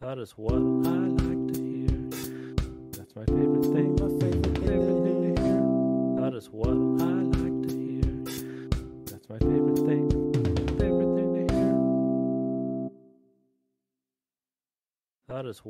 That is what I like to hear. That's my favorite thing. My favorite, favorite thing to hear. That is what I like to hear. That's my favorite thing. Favorite thing to hear. That is what